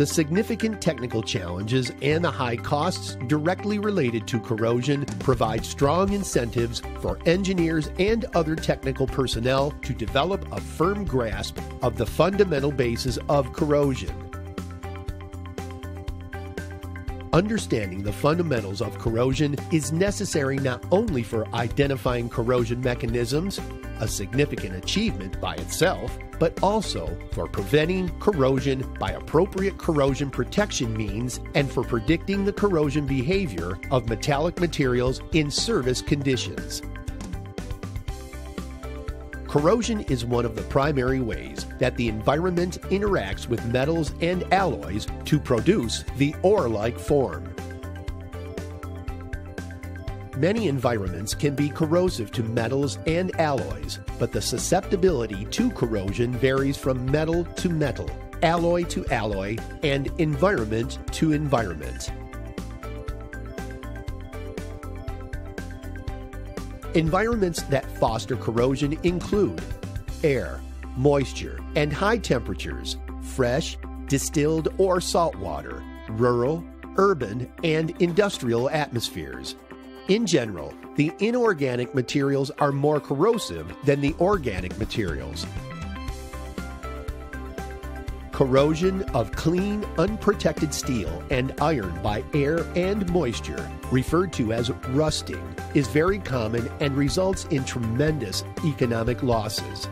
The significant technical challenges and the high costs directly related to corrosion provide strong incentives for engineers and other technical personnel to develop a firm grasp of the fundamental basis of corrosion. Understanding the fundamentals of corrosion is necessary not only for identifying corrosion mechanisms, a significant achievement by itself, but also for preventing corrosion by appropriate corrosion protection means and for predicting the corrosion behavior of metallic materials in service conditions. Corrosion is one of the primary ways that the environment interacts with metals and alloys to produce the ore like form. Many environments can be corrosive to metals and alloys, but the susceptibility to corrosion varies from metal to metal, alloy to alloy, and environment to environment. Environments that foster corrosion include air, moisture, and high temperatures, fresh, distilled, or salt water, rural, urban, and industrial atmospheres. In general, the inorganic materials are more corrosive than the organic materials, Corrosion of clean, unprotected steel and iron by air and moisture, referred to as rusting, is very common and results in tremendous economic losses.